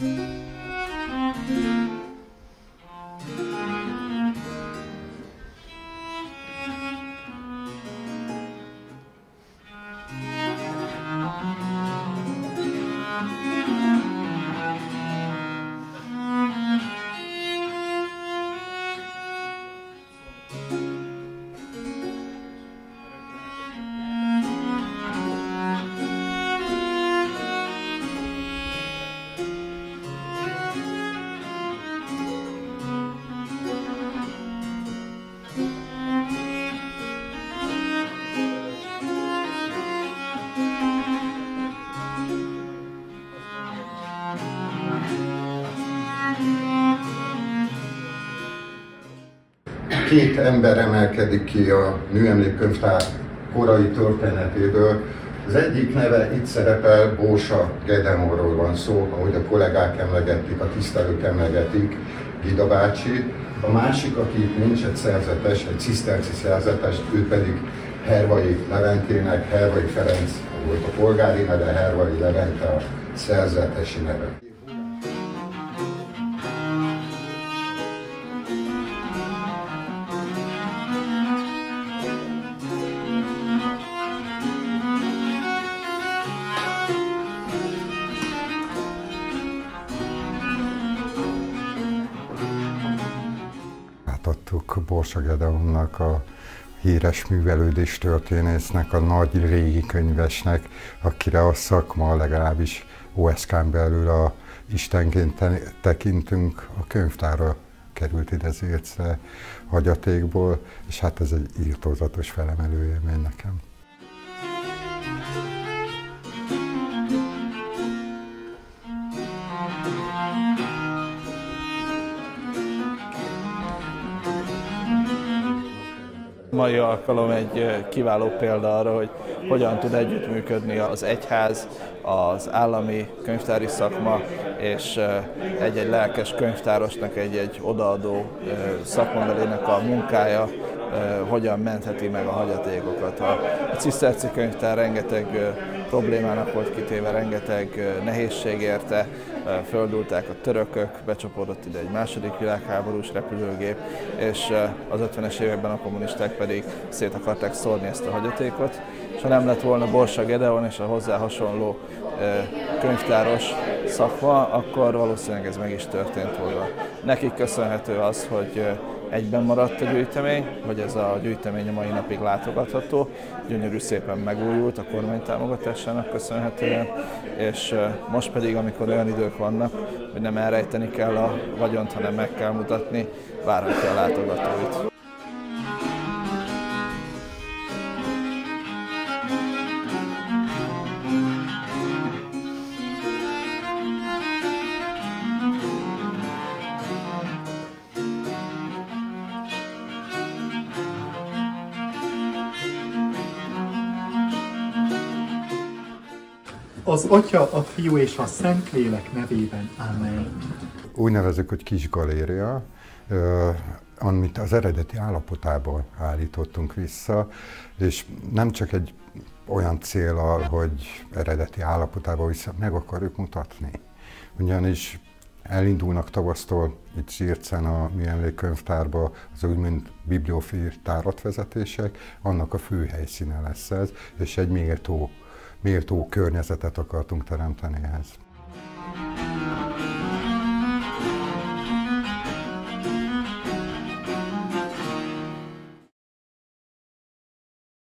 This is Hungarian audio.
Música két ember emelkedik ki a műemlékkönyvtár korai történetéből. Az egyik neve itt szerepel, Bósa Gedemonról van szó, ahogy a kollégák emlegetik, a tisztelők emlegetik, Gida bácsi. A másik, aki nincs egy szerzetes, egy ciszterci szerzetes, ő pedig Hervai Leventének, Hervai Ferenc volt a polgári neve, Hervai Levente a szerzetesi neve. Átadtuk Borsa Gedeonnak, a híres művelődés történésznek, a nagy régi könyvesnek, akire a szakma legalábbis OSK-n belül a Istenként tekintünk, a könyvtára került ide Zércre hagyatékból, és hát ez egy írtózatos felemelő élmény nekem. Mai alkalom egy kiváló példa arra, hogy hogyan tud együttműködni az egyház, az állami könyvtári szakma és egy-egy lelkes könyvtárosnak, egy-egy odaadó szakmabelének a munkája, hogyan mentheti meg a hagyatékokat. A Ciszterci könyvtár rengeteg problémának volt kitéve, rengeteg nehézség érte, földulták a törökök, becsapódott ide egy második világháborús repülőgép, és az 50-es években a kommunisták pedig szét akarták szórni ezt a hagyatékot, és ha nem lett volna Borsa Gedeon és a hozzá hasonló könyvtáros szakma, akkor valószínűleg ez meg is történt volna. Nekik köszönhető az, hogy egyben maradt a gyűjtemény, hogy ez a gyűjtemény a mai napig látogatható, gyönyörű szépen megújult a kormány támogatásának köszönhetően, és most pedig, amikor olyan idők vannak, hogy nem elrejteni kell a vagyont, hanem meg kell mutatni, várhatja a látogatóit. Az Atya, a Fiú és a Szentlélek nevében. Amen. Úgy nevezük, hogy kis galéria, amit az eredeti állapotából állítottunk vissza, és nem csak egy olyan célal, hogy eredeti állapotába vissza meg akarjuk mutatni. Ugyanis elindulnak tavasztól itt Zircen a mi emlékkönyvtárba az úgymond bibliofil táratvezetések, annak a fő helyszíne lesz ez, és egy méltó méltó környezetet akartunk teremteni ehhez.